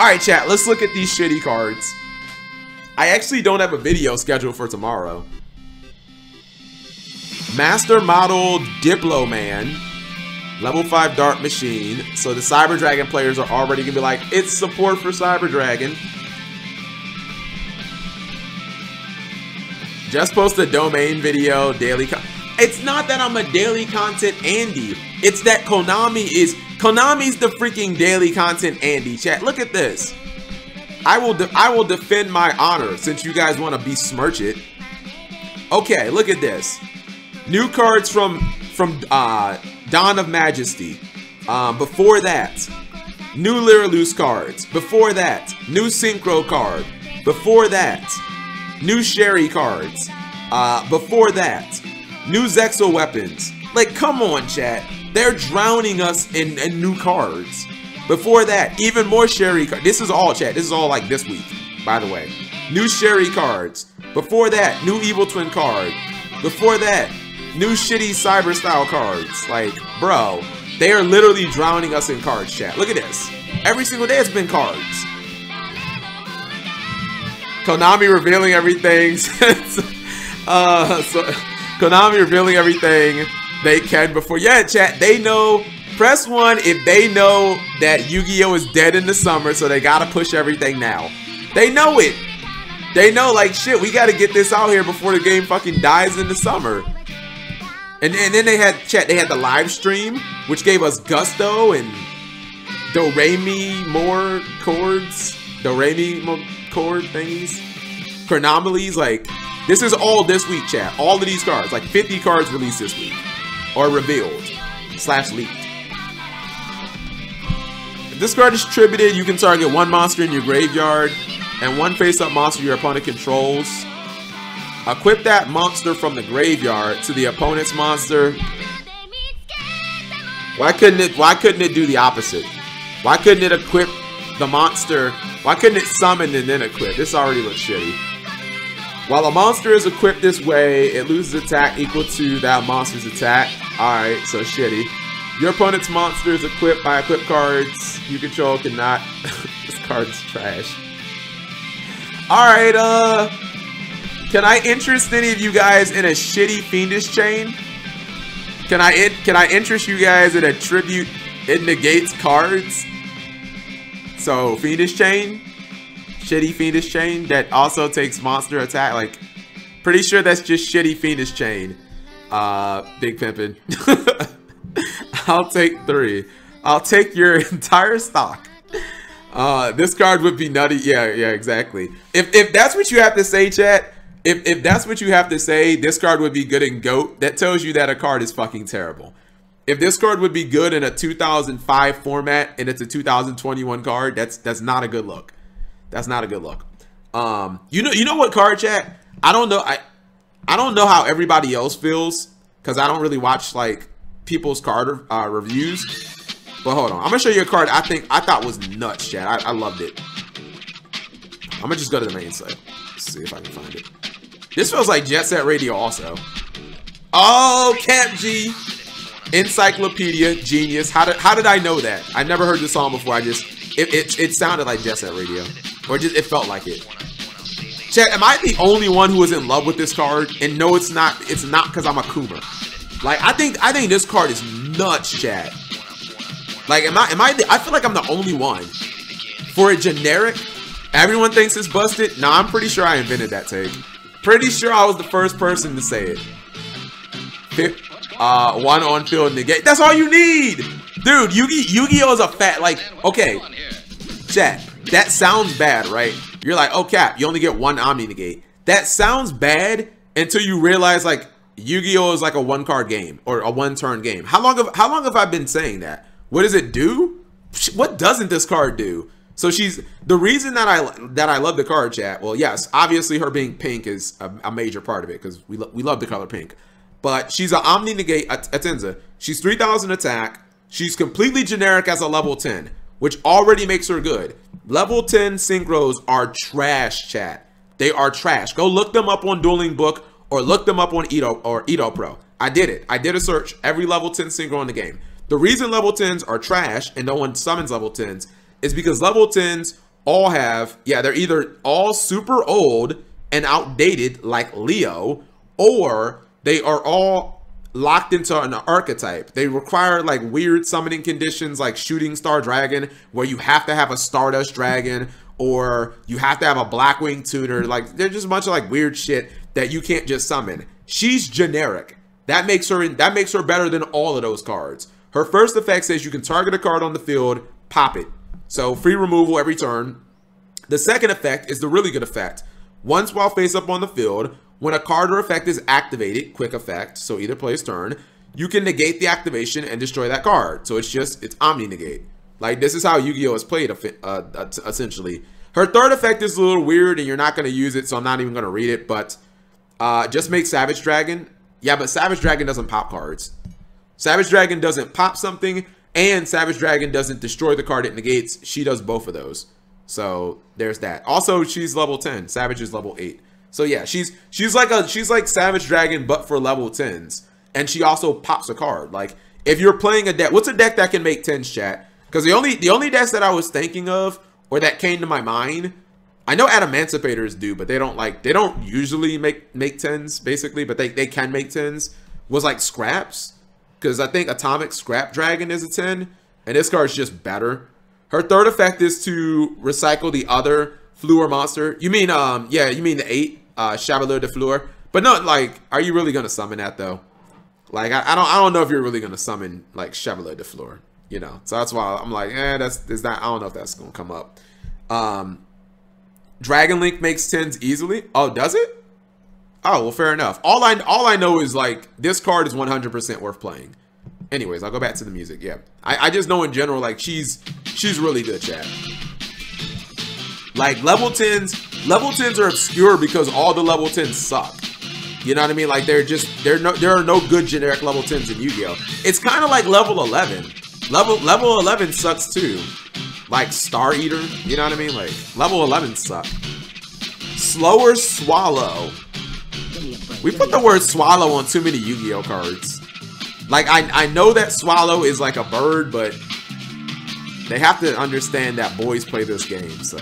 Alright, chat, let's look at these shitty cards. I actually don't have a video scheduled for tomorrow. Master Model Diplo Man. Level 5 Dart Machine. So the Cyber Dragon players are already going to be like, it's support for Cyber Dragon. Just post a domain video, daily It's not that I'm a daily content Andy. It's that Konami is... Konami's the freaking daily content Andy. Chat, look at this. I will I will defend my honor since you guys want to besmirch it. Okay, look at this. New cards from from uh, Dawn of Majesty. Um, before that, new Lyrilusc cards. Before that, new Synchro card. Before that, new Sherry cards. Uh, before that, new Zexal weapons. Like, come on, chat. They're drowning us in, in new cards. Before that, even more Sherry cards. This is all, chat. This is all like this week, by the way. New Sherry cards. Before that, new Evil Twin card. Before that, new shitty cyber style cards. Like, bro, they are literally drowning us in cards, chat. Look at this. Every single day it's been cards. Konami revealing everything. uh, so, Konami revealing everything they can before. Yeah, chat, they know. Press one if they know that Yu-Gi-Oh! is dead in the summer, so they gotta push everything now. They know it. They know, like, shit, we gotta get this out here before the game fucking dies in the summer. And, and then they had chat. They had the live stream, which gave us Gusto and Do Re Mi more chords, Do Re Mi more chord thingies, chronomalies. Like this is all this week, chat. All of these cards, like 50 cards released this week, or revealed slash leaked. If this card is tributed, you can target one monster in your graveyard and one face-up monster your opponent controls. Equip that monster from the graveyard to the opponent's monster. Why couldn't it why couldn't it do the opposite? Why couldn't it equip the monster? Why couldn't it summon and then equip? This already looks shitty. While a monster is equipped this way, it loses attack equal to that monster's attack. Alright, so shitty. Your opponent's monster is equipped by equip cards you control cannot. this card's trash. Alright, uh can I interest any of you guys in a shitty fiendish chain? Can I can I interest you guys in a tribute it negates cards? So fiendish chain, shitty fiendish chain that also takes monster attack. Like, pretty sure that's just shitty fiendish chain. Uh, big pimpin'. I'll take three. I'll take your entire stock. Uh, this card would be nutty. Yeah, yeah, exactly. If if that's what you have to say, chat if, if that's what you have to say, this card would be good in GOAT, that tells you that a card is fucking terrible. If this card would be good in a 2005 format and it's a 2021 card, that's that's not a good look. That's not a good look. Um, you know, you know what card chat? I don't know. I I don't know how everybody else feels because I don't really watch like people's card uh, reviews. But hold on, I'm gonna show you a card I think I thought was nuts, chat. I, I loved it. I'm gonna just go to the main site. See if I can find it. This feels like Jet Set Radio also. Oh, Camp G. Encyclopedia, genius. How did how did I know that? I never heard this song before. I just it, it, it sounded like Jet Set Radio. Or just it felt like it. Chat, am I the only one who is in love with this card? And no, it's not it's not because I'm a Kuma. Like I think I think this card is nuts, chat. Like am I am I the, I feel like I'm the only one. For a generic, everyone thinks it's busted. Nah, I'm pretty sure I invented that take. Pretty sure I was the first person to say it. Uh, one on field negate. That's all you need, dude. Yugi Yu-Gi-Oh is a fat like. Okay, chat. That sounds bad, right? You're like, oh cap, you only get one Omni negate. That sounds bad until you realize like Yu-Gi-Oh is like a one card game or a one turn game. How long have how long have I been saying that? What does it do? What doesn't this card do? So she's the reason that I that I love the card chat. Well, yes, obviously her being pink is a, a major part of it because we lo we love the color pink. But she's an Omni Negate Atenza. She's 3,000 attack. She's completely generic as a level 10, which already makes her good. Level 10 synchros are trash, chat. They are trash. Go look them up on Dueling Book or look them up on Edo or Edo Pro. I did it. I did a search. Every level 10 synchro in the game. The reason level 10s are trash and no one summons level 10s is because level 10s all have, yeah, they're either all super old and outdated like Leo, or they are all locked into an archetype. They require like weird summoning conditions like Shooting Star Dragon, where you have to have a Stardust Dragon, or you have to have a Blackwing Tutor. Like, there's just a bunch of like weird shit that you can't just summon. She's generic. That makes her that makes her better than all of those cards. Her first effect says you can target a card on the field, pop it. So free removal every turn. The second effect is the really good effect. Once while face up on the field, when a card or effect is activated, quick effect, so either plays turn, you can negate the activation and destroy that card. So it's just, it's Omni Negate. Like, this is how Yu-Gi-Oh! is played, uh, essentially. Her third effect is a little weird, and you're not going to use it, so I'm not even going to read it, but uh, just make Savage Dragon. Yeah, but Savage Dragon doesn't pop cards. Savage Dragon doesn't pop something, and Savage Dragon doesn't destroy the card it negates. She does both of those. So there's that. Also, she's level 10. Savage is level 8. So yeah, she's she's like a she's like Savage Dragon, but for level 10s. And she also pops a card. Like if you're playing a deck, what's a deck that can make 10s chat? Because the only the only decks that I was thinking of or that came to my mind, I know Adamancipators do, but they don't like they don't usually make make 10s basically, but they, they can make 10s, was like scraps. Because I think Atomic Scrap Dragon is a 10, and this card's just better. Her third effect is to recycle the other Fleur monster. You mean, um, yeah, you mean the eight, uh, de Fleur. But not like, are you really gonna summon that though? Like, I, I don't, I don't know if you're really gonna summon like Chevalier de Fleur. You know, so that's why I'm like, eh, that's, is that, I don't know if that's gonna come up. Um, Dragon Link makes tens easily. Oh, does it? Oh, well, fair enough. All I, all I know is like this card is 100% worth playing. Anyways, I'll go back to the music. Yeah, I, I just know in general, like she's she's really good, Chad. Like level tens, level tens are obscure because all the level tens suck. You know what I mean? Like they're just there no there are no good generic level tens in Yu-Gi-Oh. It's kind of like level eleven. Level level eleven sucks too. Like Star Eater, you know what I mean? Like level eleven suck. Slower swallow. We put the word swallow on too many Yu-Gi-Oh cards. Like, I, I know that Swallow is like a bird, but they have to understand that boys play this game, so.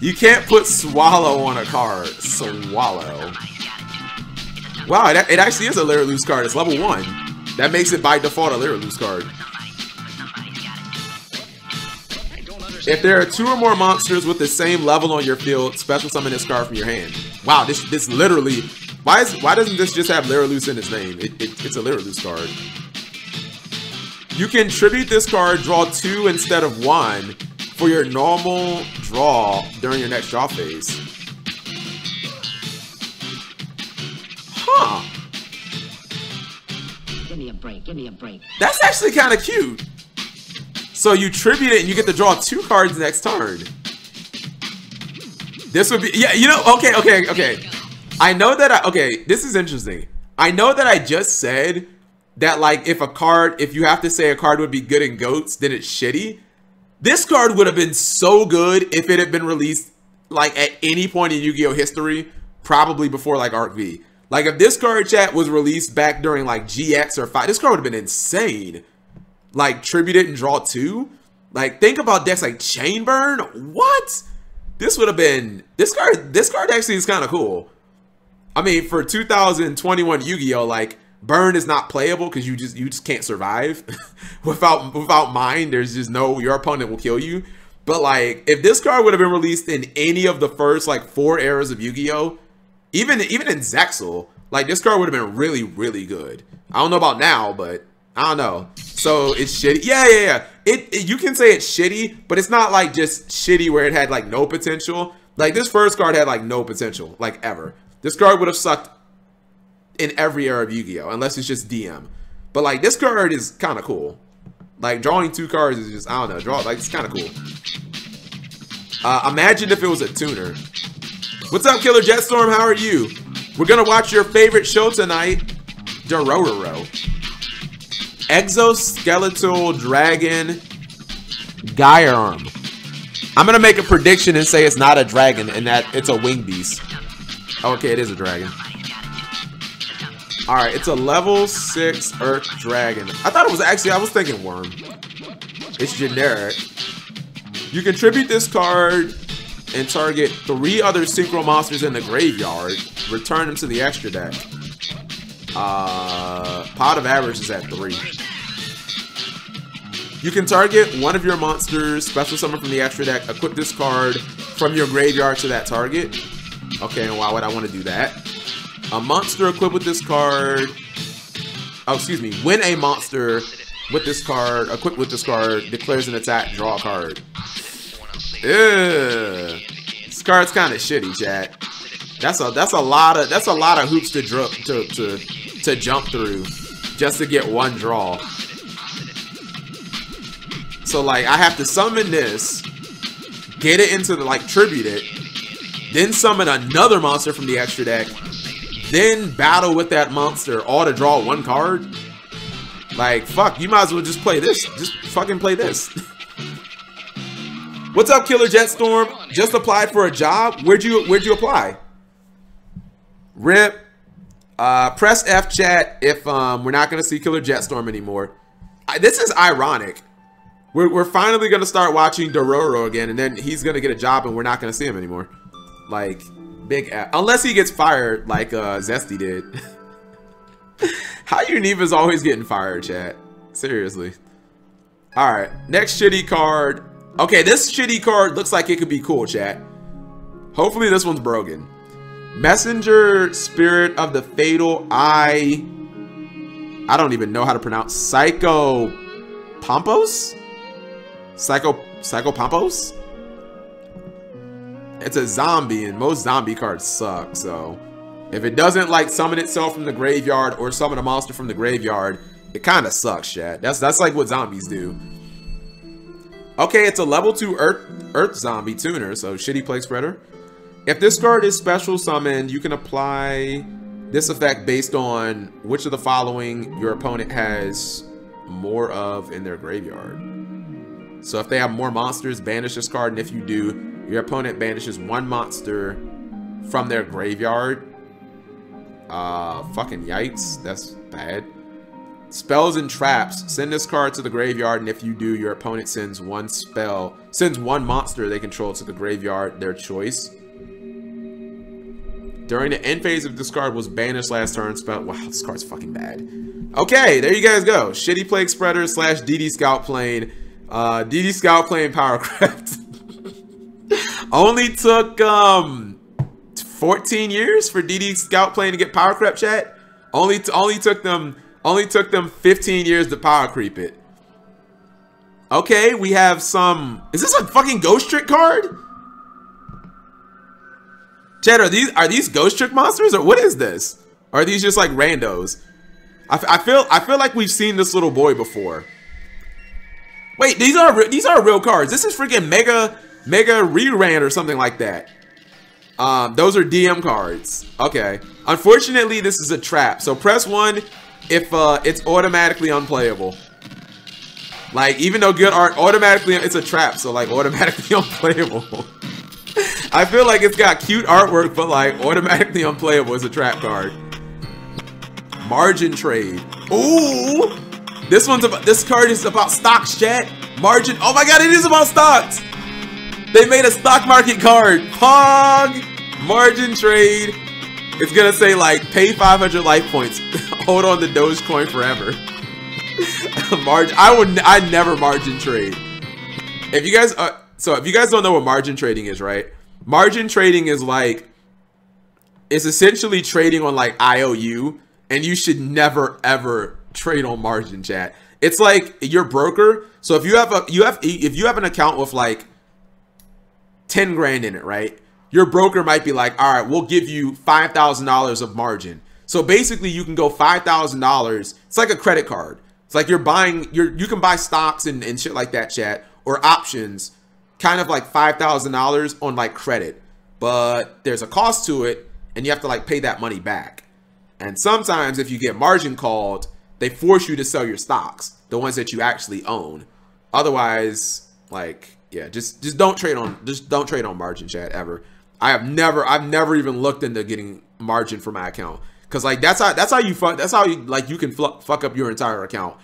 You can't put Swallow on a card. Swallow. Wow, it, it actually is a Lyrilusc card. It's level 1. That makes it by default a Lyrilusc card. If there are two or more monsters with the same level on your field, special summon this card from your hand. Wow, this this literally why is why doesn't this just have Lyrilusc in its name? It, it, it's a Lyrilusc card. You can tribute this card, draw two instead of one for your normal draw during your next draw phase. Huh. Give me a break, give me a break. That's actually kind of cute. So you tribute it and you get to draw two cards next turn. This would be, yeah, you know, okay, okay, okay. I know that I, okay, this is interesting. I know that I just said that like if a card, if you have to say a card would be good in GOATS, then it's shitty. This card would have been so good if it had been released like at any point in Yu-Gi-Oh history, probably before like Arc V. Like if this card chat was released back during like GX or 5, this card would have been insane. Like tribute it and draw two. Like think about decks like Chain Burn. What? This would have been this card. This card actually is kind of cool. I mean, for 2021 Yu-Gi-Oh, like burn is not playable because you just you just can't survive without without mine. There's just no your opponent will kill you. But like, if this card would have been released in any of the first like four eras of Yu-Gi-Oh, even even in Zexal, like this card would have been really really good. I don't know about now, but I don't know. So it's shitty. Yeah, yeah, yeah. It, it you can say it's shitty, but it's not like just shitty where it had like no potential. Like this first card had like no potential, like ever. This card would have sucked in every era of Yu-Gi-Oh! Unless it's just DM. But like this card is kind of cool. Like drawing two cards is just I don't know. Draw like it's kind of cool. Uh, imagine if it was a tuner. What's up, Killer Jetstorm? How are you? We're gonna watch your favorite show tonight, Dororo. Exoskeletal Dragon Arm. I'm gonna make a prediction and say it's not a dragon and that it's a wing beast. Okay, it is a dragon. Alright, it's a level 6 Earth Dragon. I thought it was actually, I was thinking Worm. It's generic. You contribute this card and target three other synchro monsters in the graveyard. Return them to the extra deck. Uh, pot of average is at three. You can target one of your monsters, special summon from the extra deck, equip this card from your graveyard to that target. Okay, and why would I want to do that? A monster equipped with this card. Oh, excuse me. When a monster with this card, equipped with this card, declares an attack, draw a card. Ugh. This card's kind of shitty, chat. That's a that's a lot of that's a lot of hoops to to to to jump through just to get one draw. So like I have to summon this, get it into the like tribute it, then summon another monster from the extra deck, then battle with that monster all to draw one card. Like fuck, you might as well just play this. Just fucking play this. What's up, Killer Jetstorm? Just applied for a job. Where'd you Where'd you apply? Rip. Uh, press F chat if um, we're not gonna see Killer Jetstorm anymore. I, this is ironic. We're, we're finally gonna start watching Dororo again, and then he's gonna get a job, and we're not gonna see him anymore. Like big F. unless he gets fired, like uh, Zesty did. How you Neva's always getting fired, chat? Seriously. All right, next shitty card Okay, this shitty card looks like it could be cool, chat. Hopefully this one's broken. Messenger Spirit of the Fatal Eye. I don't even know how to pronounce Psycho Pompos? Psycho Psycho Pompos? It's a zombie and most zombie cards suck, so if it doesn't like summon itself from the graveyard or summon a monster from the graveyard, it kind of sucks, chat. That's that's like what zombies do. Okay, it's a level 2 Earth, Earth Zombie tuner, so shitty Plague Spreader. If this card is special summoned, you can apply this effect based on which of the following your opponent has more of in their graveyard. So if they have more monsters, banish this card, and if you do, your opponent banishes one monster from their graveyard. Uh, fucking yikes, that's bad. Spells and traps. Send this card to the graveyard, and if you do, your opponent sends one spell, sends one monster they control to the graveyard, their choice. During the end phase of this card was banished last turn. Spell. Wow, this card's fucking bad. Okay, there you guys go. Shitty Plague Spreader slash DD Scout Plane. Uh, DD Scout Plane power creep. only took um 14 years for DD Scout Plane to get power creep chat. Only to only took them only took them 15 years to power creep it. Okay, we have some... Is this a fucking Ghostrick card? Chad, are these are these Ghostrick monsters or what is this? Or are these just like randos? I, I feel I feel like we've seen this little boy before. Wait, these are these are real cards. This is freaking Mega Mega Rerun or something like that. Um, those are DM cards. Okay. Unfortunately, this is a trap. So press one if uh, it's automatically unplayable. Like, even though good art, automatically, it's a trap, so like, automatically unplayable. I feel like it's got cute artwork, but like, automatically unplayable is a trap card. Margin trade. Ooh! This one's about, this card is about stocks, chat. Margin, oh my god, it is about stocks! They made a stock market card. Pog! Margin trade. It's gonna say like, pay 500 life points. hold on to Dogecoin forever. margin. I would. I never margin trade. If you guys, uh, so if you guys don't know what margin trading is, right? Margin trading is like, it's essentially trading on like IOU, and you should never ever trade on margin chat. It's like your broker. So if you have a you have if you have an account with like 10 grand in it, right? Your broker might be like, all right, we'll give you $5,000 of margin. So basically, you can go five thousand dollars. It's like a credit card. It's like you're buying. You're you can buy stocks and, and shit like that, chat, or options, kind of like five thousand dollars on like credit. But there's a cost to it, and you have to like pay that money back. And sometimes, if you get margin called, they force you to sell your stocks, the ones that you actually own. Otherwise, like yeah, just just don't trade on just don't trade on margin chat ever. I have never I've never even looked into getting margin for my account. Cause like that's how that's how you fuck that's how you like you can fuck up your entire account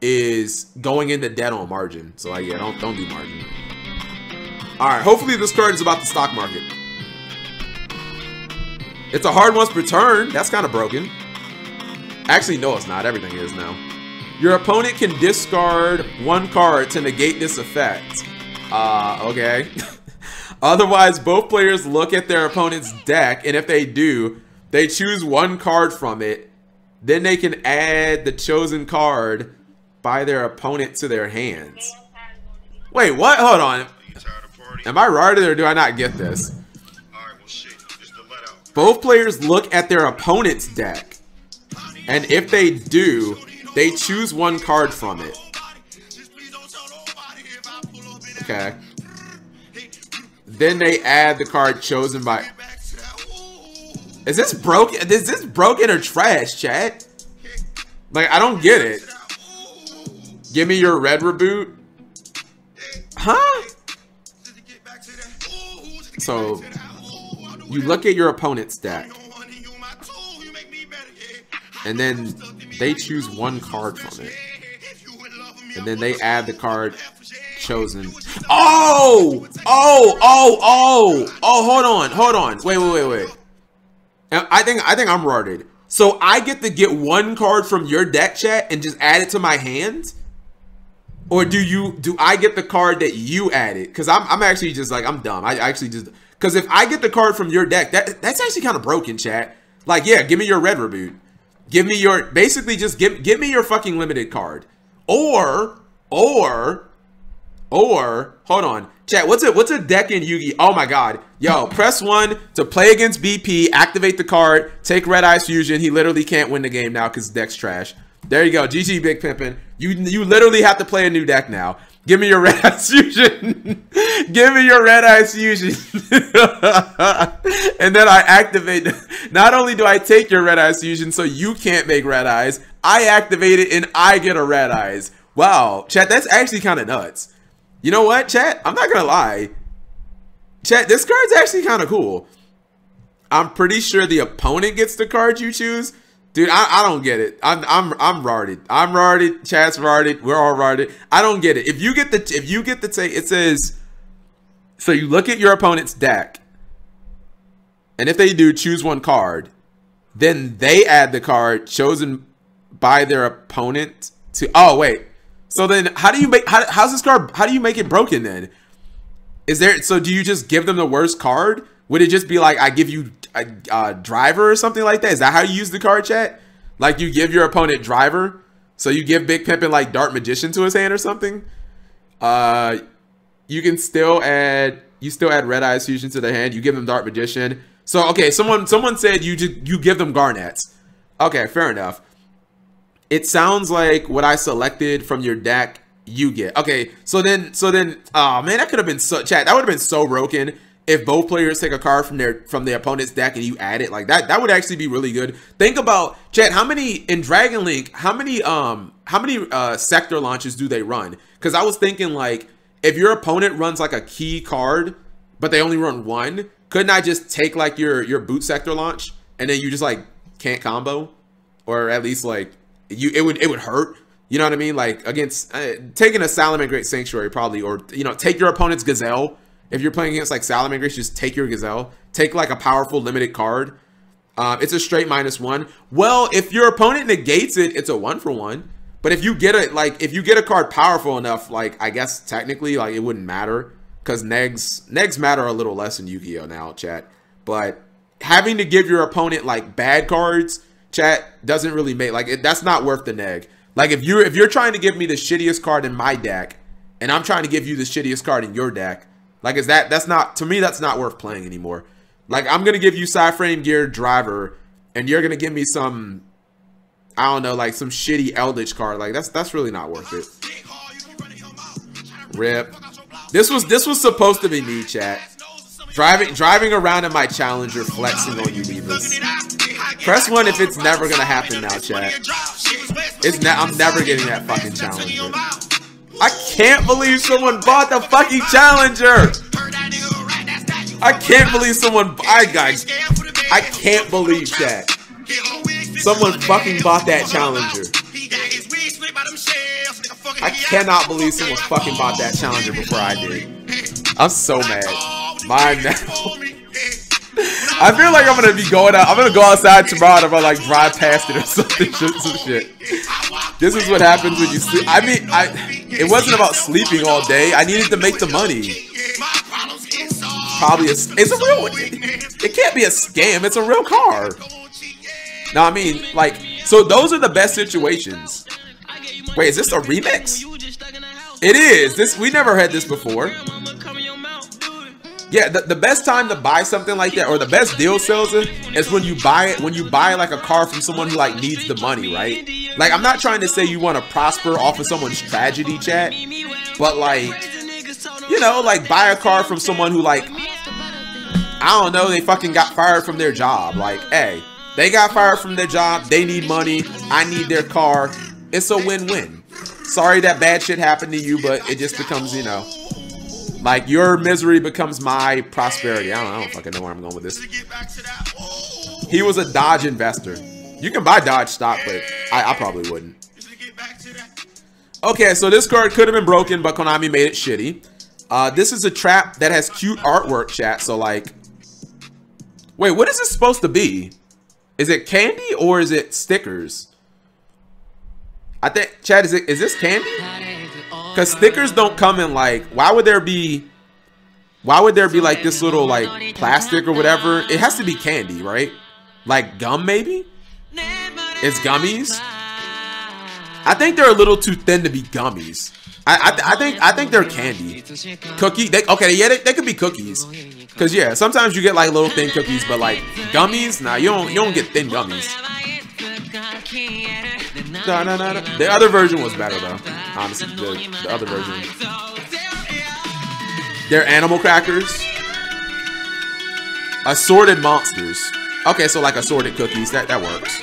is going into debt on margin. So like yeah, don't don't do margin. Alright, hopefully this card is about the stock market. It's a hard once per turn. That's kind of broken. Actually, no, it's not. Everything is now. Your opponent can discard one card to negate this effect. Uh, okay. Otherwise, both players look at their opponent's deck, and if they do, they choose one card from it. Then they can add the chosen card by their opponent to their hands. Wait, what? Hold on. Am I right or do I not get this? Both players look at their opponent's deck. And if they do, they choose one card from it. Okay. Then they add the card chosen by... Is this broken? Is this broken or trash, chat? Like, I don't get it. Give me your red reboot. Huh? So, you look at your opponent's deck. And then they choose one card from it. And then they add the card chosen. Oh! Oh! Oh! Oh! Oh, hold on. Hold on. Wait, wait, wait, wait. Uh, I think I think I'm retarded. So I get to get one card from your deck chat and just add it to my hand? Or do you do I get the card that you added? Because I'm I'm actually just like I'm dumb. I actually just because if I get the card from your deck, that that's actually kind of broken, chat. Like, yeah, give me your red reboot. Give me your basically just give give me your fucking limited card. Or or or hold on. Chat, what's it what's a deck in Yugi? Oh my god. Yo, press one to play against BP, activate the card, take Red Eyes Fusion. He literally can't win the game now because deck's trash. There you go. GG Big Pimpin'. You you literally have to play a new deck now. Give me your red eyes fusion. Give me your red eyes fusion. and then I activate. Not only do I take your red eyes fusion so you can't make red eyes, I activate it and I get a red eyes. Wow, chat, that's actually kind of nuts. You know what, chat? I'm not gonna lie. Chat, this card's actually kind of cool. I'm pretty sure the opponent gets the card you choose, Dude, I, I don't get it. I'm I'm I'm retarded. I'm retarded. Chat's retarded. We're all retarded. I don't get it. If you get the if you get the take, it says. So you look at your opponent's deck, and if they do choose one card, then they add the card chosen by their opponent to. Oh wait. So then, how do you make? How, how's this card? How do you make it broken then? Is there? So do you just give them the worst card? Would it just be like I give you a, a driver or something like that? Is that how you use the card chat? Like you give your opponent driver, so you give Big Pimpin like Dark Magician to his hand or something. Uh, you can still add you still add Red Eyes Fusion to their hand. You give them Dark Magician. So okay, someone someone said you just you give them Garnets. Okay, fair enough. It sounds like what I selected from your deck you get. Okay, so then so then oh man, that could have been so chat. That would have been so broken if both players take a card from their from their opponent's deck and you add it like that that would actually be really good think about chat how many in dragon link how many um how many uh sector launches do they run because i was thinking like if your opponent runs like a key card but they only run one couldn't i just take like your your boot sector launch and then you just like can't combo or at least like you it would it would hurt you know what i mean like against uh, taking a salamangreat sanctuary probably or you know take your opponent's gazelle if you're playing against like Salamangreat, just take your Gazelle. Take like a powerful limited card. Uh, it's a straight minus one. Well, if your opponent negates it, it's a one for one. But if you get it, like if you get a card powerful enough, like I guess technically, like it wouldn't matter because negs negs matter a little less in Yu-Gi-Oh now, chat. But having to give your opponent like bad cards, chat doesn't really make like it, that's not worth the neg. Like if you're if you're trying to give me the shittiest card in my deck, and I'm trying to give you the shittiest card in your deck, like, is that that's not to me? That's not worth playing anymore. Like, I'm gonna give you Frame Gear Driver, and you're gonna give me some, I don't know, like some shitty Eldritch card. Like, that's that's really not worth it. Rip. This was this was supposed to be me, chat. Driving driving around in my Challenger, flexing on you, Divas. Press one if it's never gonna happen now, chat. It's ne I'm never getting that fucking Challenger. I can't believe someone bought the fucking Challenger. I can't believe someone. I guys, I can't believe that someone fucking bought that Challenger. I cannot believe someone fucking bought that Challenger before I did. I'm so mad. Mine now. I feel like I'm gonna be going out. I'm gonna go outside tomorrow and I'm like drive past it or something. Some shit. This is what happens when you sleep. I mean, I. It wasn't about sleeping all day. I needed to make the money. Probably a. It's a real. It, it can't be a scam. It's a real car. No, I mean, like, so those are the best situations. Wait, is this a remix? It is. This we never had this before. Yeah, the, the best time to buy something like that, or the best deal sales is when you buy it when you buy like a car from someone who like needs the money, right? Like I'm not trying to say you want to prosper off of someone's tragedy, chat, but like, you know, like buy a car from someone who like, I don't know, they fucking got fired from their job. Like, hey, they got fired from their job, they need money, I need their car. It's a win-win. Sorry that bad shit happened to you, but it just becomes, you know, like your misery becomes my prosperity. I don't, I don't fucking know where I'm going with this. He was a Dodge investor. You can buy Dodge stock, but I, I probably wouldn't. Okay, so this card could have been broken, but Konami made it shitty. Uh, this is a trap that has cute artwork, chat. So like, wait, what is this supposed to be? Is it candy or is it stickers? I think, Chad, is it is this candy? Because stickers don't come in like, why would there be, why would there be like this little like plastic or whatever? It has to be candy, right? Like gum maybe? It's gummies? I think they're a little too thin to be gummies. I, I, I think I think they're candy. Cookie? They, okay, yeah, they, they could be cookies. Cause yeah, sometimes you get like little thin cookies, but like gummies, nah, you don't you don't get thin gummies. No, no, no. The other version was better though. Honestly, the, the other version. They're animal crackers. Assorted monsters. Okay, so like assorted cookies. That that works.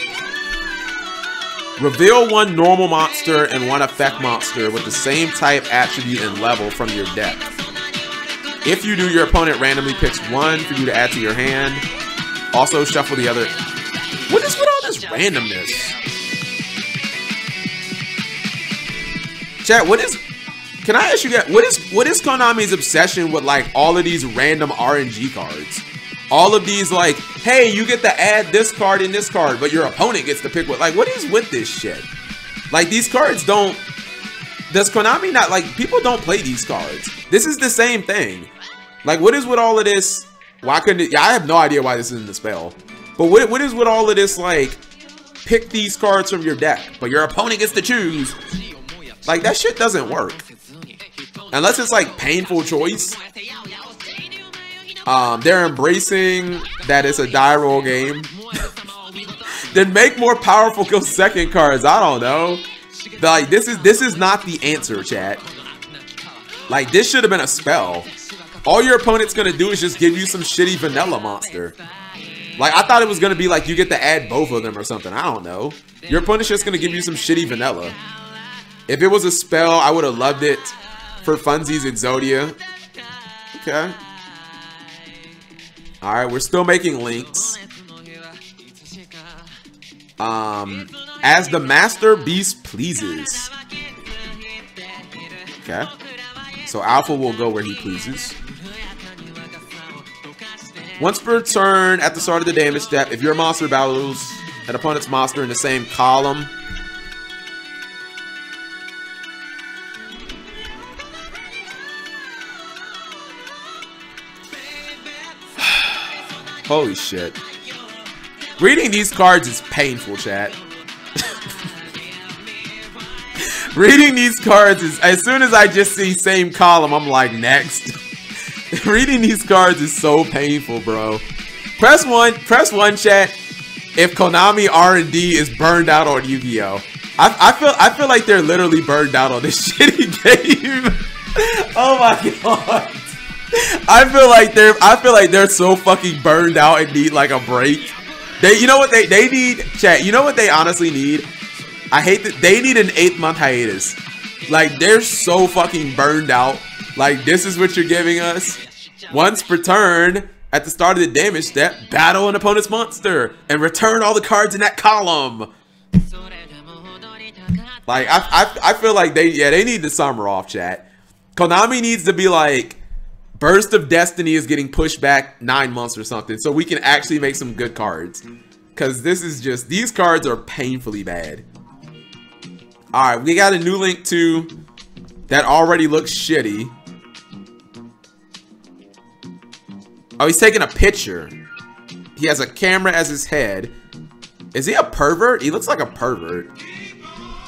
Reveal one normal monster and one effect monster with the same type, attribute, and level from your deck. If you do, your opponent randomly picks one for you to add to your hand. Also, shuffle the other. What is with all this randomness? Chat, what is can I ask you guys What is what is Konami's obsession with like all of these random RNG cards? All of these like, hey, you get to add this card in this card, but your opponent gets to pick what like what is with this shit? Like these cards don't does Konami not like people don't play these cards? This is the same thing. Like what is with all of this? Why couldn't it? Yeah, I have no idea why this is in the spell. But what what is with all of this like pick these cards from your deck, but your opponent gets to choose like, that shit doesn't work. Unless it's like painful choice. Um, they're embracing that it's a die roll game. then make more powerful kill second cards. I don't know. Like this is this is not the answer, chat. Like this should have been a spell. All your opponent's gonna do is just give you some shitty vanilla monster. Like I thought it was gonna be like you get to add both of them or something. I don't know. Your opponent's just gonna give you some shitty vanilla. If it was a spell, I would have loved it for funsies Exodia. Okay. Alright, we're still making links. Um, as the Master Beast pleases. Okay. So Alpha will go where he pleases. Once per turn, at the start of the damage step, if your monster battles an opponent's monster in the same column Holy shit. Reading these cards is painful, chat. Reading these cards is, as soon as I just see same column, I'm like, next. Reading these cards is so painful, bro. Press one, press one, chat. If Konami R&D is burned out on Yu-Gi-Oh! I, I feel, I feel like they're literally burned out on this shitty game. oh my god. I feel like they're I feel like they're so fucking burned out and need like a break. They you know what they they need chat, you know what they honestly need? I hate that they need an eighth month hiatus. Like they're so fucking burned out. Like this is what you're giving us. Once per turn, at the start of the damage step, battle an opponent's monster and return all the cards in that column. Like I, I, I feel like they yeah they need the summer off chat. Konami needs to be like Burst of Destiny is getting pushed back nine months or something, so we can actually make some good cards. Because this is just, these cards are painfully bad. Alright, we got a new Link 2 that already looks shitty. Oh, he's taking a picture. He has a camera as his head. Is he a pervert? He looks like a pervert.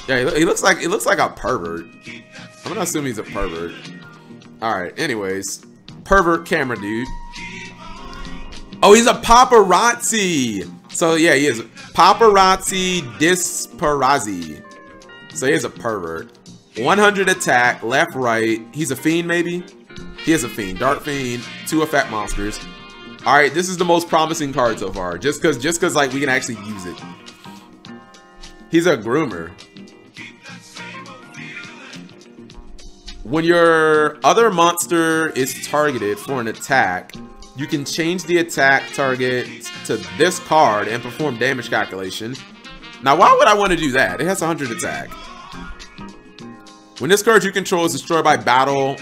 Yeah, he looks like he looks like a pervert. I'm gonna assume he's a pervert. All right. Anyways, pervert camera dude. Oh, he's a paparazzi. So yeah, he is paparazzi disparazzi. So he is a pervert. 100 attack, left, right. He's a fiend, maybe. He is a fiend. Dark fiend. Two effect monsters. All right, this is the most promising card so far. Just cause, just cause like we can actually use it. He's a groomer. When your other monster is targeted for an attack, you can change the attack target to this card and perform damage calculation. Now, why would I want to do that? It has 100 attack. When this card you control is destroyed by battle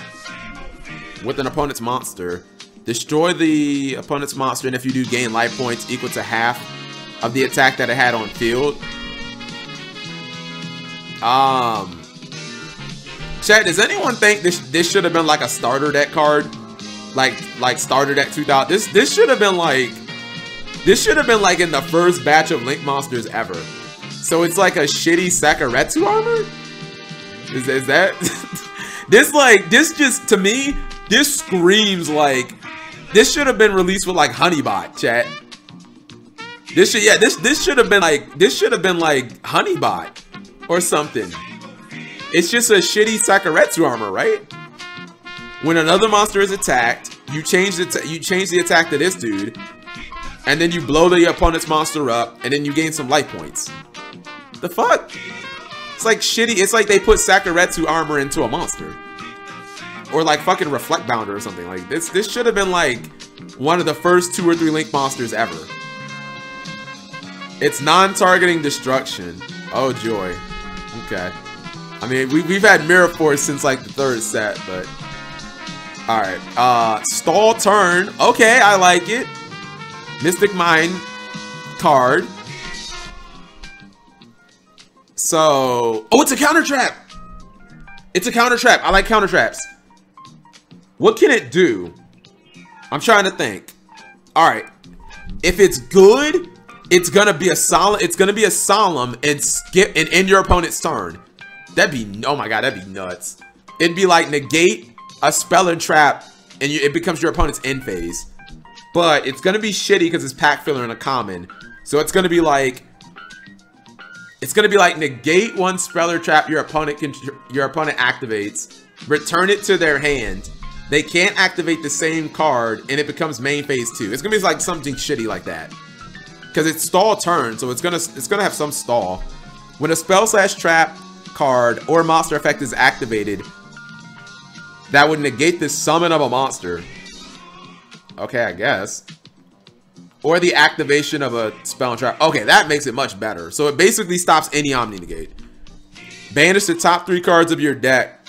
with an opponent's monster, destroy the opponent's monster, and if you do gain life points equal to half of the attack that it had on field. Um, Chat, does anyone think this this should have been like a starter deck card? Like like starter deck 2000. This this should have been like this should have been like in the first batch of Link monsters ever. So it's like a shitty Sakuretsu armor? Is, is that this like this just to me this screams like this should have been released with like Honeybot, chat. This should yeah, this this should have been like this should have been like Honeybot or something. It's just a shitty Sakuretsu armor, right? When another monster is attacked, you change the you change the attack to this dude, and then you blow the opponent's monster up, and then you gain some life points. The fuck? It's like shitty. It's like they put Sakuretsu armor into a monster, or like fucking Reflect Bounder or something. Like this. This should have been like one of the first two or three Link monsters ever. It's non-targeting destruction. Oh joy. Okay. I mean, we, we've had Mirror Force since like the third set, but... Alright, uh, stall turn. Okay, I like it. Mystic Mine card. So, oh, it's a counter trap. It's a counter trap. I like counter traps. What can it do? I'm trying to think. All right. If it's good, it's gonna be a solid. It's gonna be a solemn and skip and end your opponent's turn. That'd be, oh my god, that'd be nuts. It'd be like negate a spell and trap, and you, it becomes your opponent's end phase. But it's gonna be shitty because it's pack filler and a common. So it's gonna be like, it's gonna be like negate one spell or trap your opponent can, your opponent activates, return it to their hand. They can't activate the same card, and it becomes main phase two. It's gonna be like something shitty like that, because it's stall turn, so it's gonna it's gonna have some stall. When a spell slash trap card or monster effect is activated, that would negate the summon of a monster. Okay, I guess. Or the activation of a spell and trap. Okay, that makes it much better. So it basically stops any Omni Negate. Banish the top three cards of your deck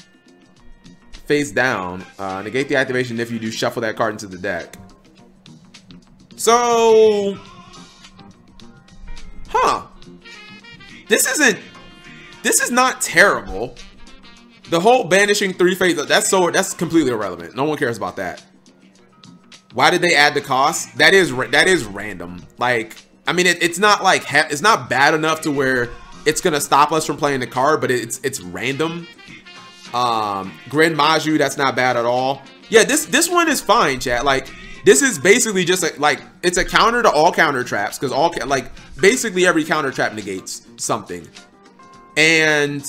face down. Uh, negate the activation if you do shuffle that card into the deck. So... Huh. This isn't this is not terrible. The whole banishing three phase, that's so that's completely irrelevant. No one cares about that. Why did they add the cost? That is that is random. Like, I mean, it, it's not like it's not bad enough to where it's gonna stop us from playing the card, but it's it's random. Um, Grand Maju, that's not bad at all. Yeah, this this one is fine, chat. Like, this is basically just a, like it's a counter to all counter traps because all like basically every counter trap negates something and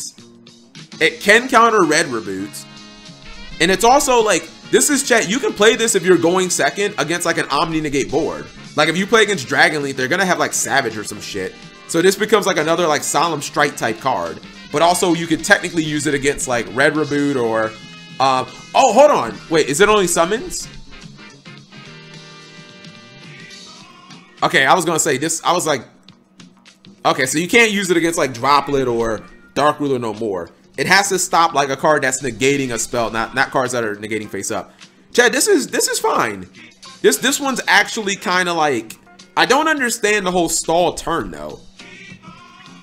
it can counter red reboots. And it's also like, this is chat, you can play this if you're going second against like an Omni Negate board. Like if you play against Dragon Link, they're gonna have like Savage or some shit. So this becomes like another like Solemn Strike type card. But also you could technically use it against like Red Reboot or, uh, oh, hold on. Wait, is it only summons? Okay, I was gonna say this, I was like, Okay, so you can't use it against like Droplet or Dark Ruler no more. It has to stop like a card that's negating a spell, not not cards that are negating face up. Chad, this is this is fine. This this one's actually kind of like I don't understand the whole stall turn though.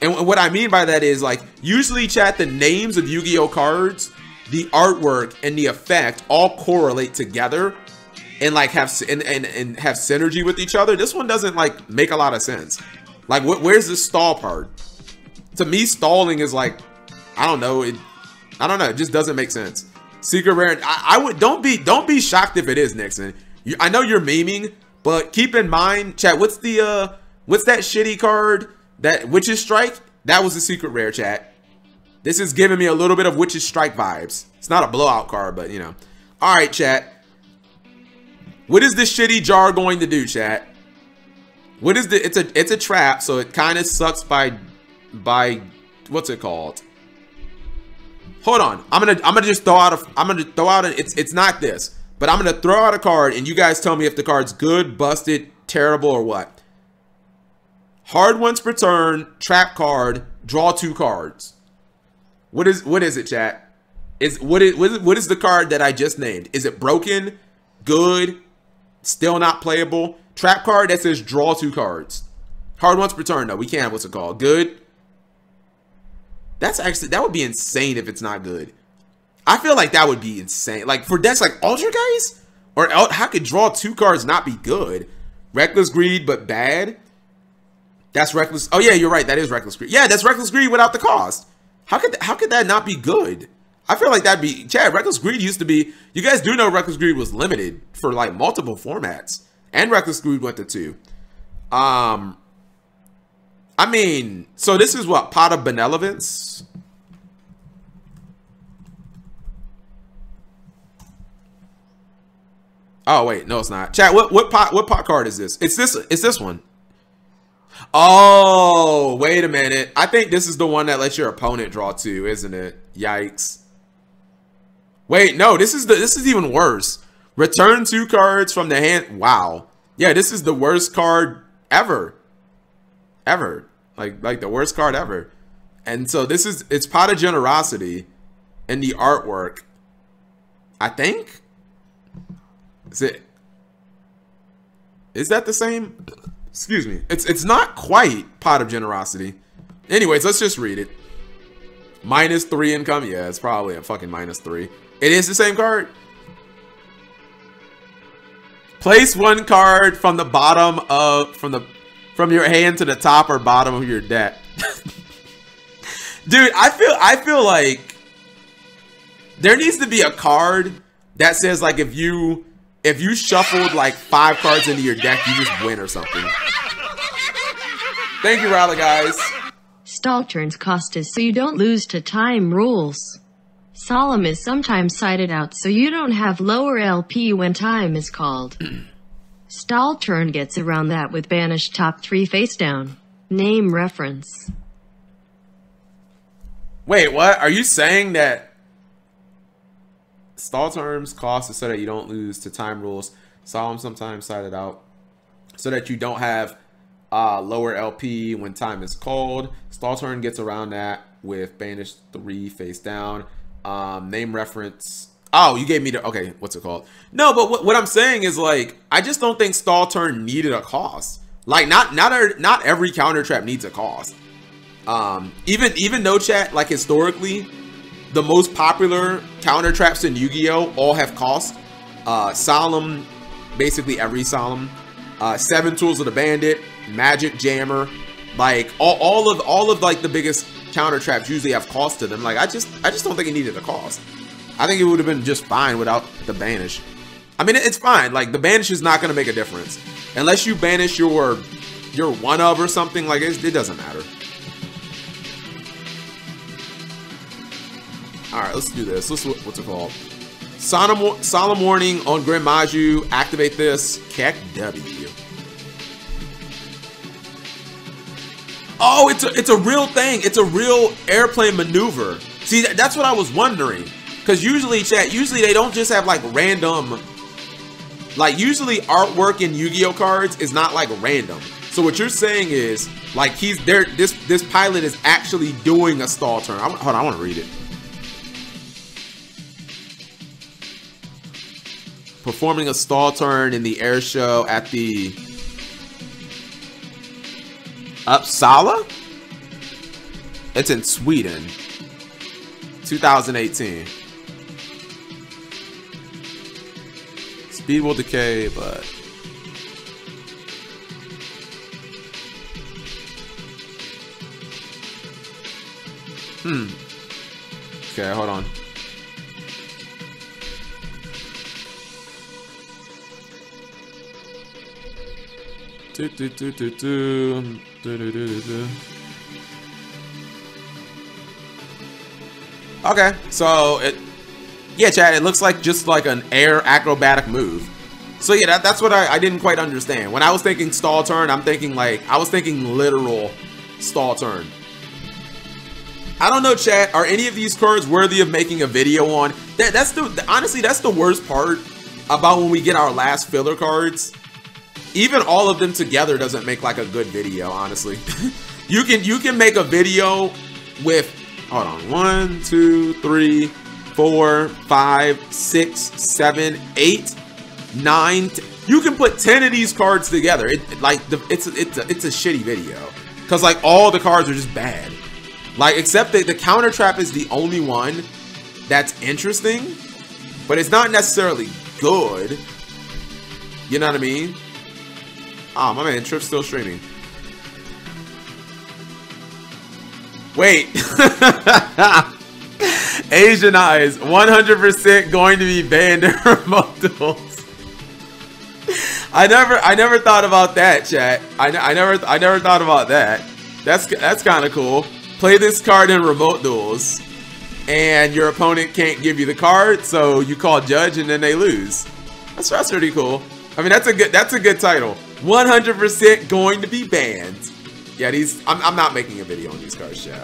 And what I mean by that is like usually chat the names of Yu-Gi-Oh cards, the artwork and the effect all correlate together and like have and, and, and have synergy with each other. This one doesn't like make a lot of sense. Like wh where's the stall part? To me stalling is like I don't know, it I don't know, it just doesn't make sense. Secret rare I, I would don't be don't be shocked if it is Nixon. You, I know you're memeing, but keep in mind, chat, what's the uh what's that shitty card that Witch's Strike, that was a secret rare chat. This is giving me a little bit of Witch's Strike vibes. It's not a blowout card, but you know. All right, chat. What is this shitty jar going to do, chat? What is the? It's a it's a trap, so it kind of sucks by by what's it called? Hold on, I'm gonna I'm gonna just throw out a I'm gonna throw out a, it's it's not this, but I'm gonna throw out a card and you guys tell me if the card's good, busted, terrible, or what. Hard once per turn, trap card, draw two cards. What is what is it, chat? Is what is what is, what is the card that I just named? Is it broken? Good? Still not playable? Trap card that says draw two cards. Hard once per turn though. We can't have what's it called? Good? That's actually that would be insane if it's not good. I feel like that would be insane. Like for decks like Altergeists? Or how could draw two cards not be good? Reckless Greed but bad? That's reckless. Oh yeah, you're right. That is reckless greed. Yeah, that's reckless greed without the cost. How could how could that not be good? I feel like that'd be Chad. Reckless greed used to be. You guys do know reckless greed was limited for like multiple formats, and reckless greed went to two. Um, I mean, so this is what pot of benevolence. Oh wait, no, it's not. Chat. What what pot what pot card is this? It's this. It's this one. Oh, wait a minute. I think this is the one that lets your opponent draw two, isn't it? Yikes. Wait, no, this is the this is even worse. Return two cards from the hand. Wow. Yeah, this is the worst card ever. Ever. Like like the worst card ever. And so this is it's pot of generosity in the artwork. I think. Is it is that the same? Excuse me. It's it's not quite pot of generosity. Anyways, let's just read it. Minus three income. Yeah, it's probably a fucking minus three. It is the same card. Place one card from the bottom of from the from your hand to the top or bottom of your deck. Dude, I feel I feel like there needs to be a card that says like if you if you shuffled like five cards into your deck, you just win or something. Thank you, Rally guys. Stall turns cost is so you don't lose to time rules. Solemn is sometimes cited out so you don't have lower LP when time is called. Stall turn gets around that with banished top three face down. Name reference. Wait, what? Are you saying that Stall terms cost is so that you don't lose to time rules. Solemn sometimes cited out so that you don't have uh, lower LP when time is called. Stall turn gets around that with banish three face down. Um, name reference. Oh, you gave me the okay. What's it called? No, but what, what I'm saying is like I just don't think stall turn needed a cost. Like not not not every counter trap needs a cost. Um, even even no chat like historically the most popular counter traps in Yu-Gi-Oh! all have cost. Uh, Solemn, basically every Solemn. Uh, Seven Tools of the Bandit, Magic Jammer, like all, all of all of like the biggest counter traps usually have cost to them. Like I just I just don't think it needed a cost. I think it would have been just fine without the banish. I mean it's fine. Like the banish is not going to make a difference unless you banish your your one of or something. Like it, it doesn't matter. All right, let's do this. Let's what's it called? Solemn, solemn warning on Grim Maju. Activate this. Keck W. Oh, it's a it's a real thing. It's a real airplane maneuver. See, that, that's what I was wondering. Because usually, chat, usually they don't just have like random. Like usually, artwork in Yu-Gi-Oh cards is not like random. So what you're saying is like he's there. This this pilot is actually doing a stall turn. I, hold on, I want to read it. performing a stall turn in the air show at the Uppsala? It's in Sweden. 2018. Speed will decay, but Hmm. Okay, hold on. Do, do, do, do, do. Okay, so it, yeah, Chad, it looks like just like an air acrobatic move. So yeah, that, that's what I, I didn't quite understand. When I was thinking stall turn, I'm thinking like, I was thinking literal stall turn. I don't know, chat. Are any of these cards worthy of making a video on? That, that's the honestly, that's the worst part about when we get our last filler cards. Even all of them together doesn't make like a good video, honestly. you can you can make a video with hold on one, two, three, four, five, six, seven, eight, nine. you can put ten of these cards together. It like the, it's it's a, it's a shitty video because like all the cards are just bad. Like, except that the counter trap is the only one that's interesting, but it's not necessarily good. You know what I mean? Oh, my man, Trip's still streaming. Wait. Asian eyes, 100% going to be banned in remote. I never, I never thought about that, chat. I, I never, I never thought about that. That's, that's kind of cool play this card in remote duels, and your opponent can't give you the card, so you call judge and then they lose. That's that's pretty cool. I mean, that's a good that's a good title. 100% going to be banned. Yeah, these. I'm, I'm not making a video on these cards, chat.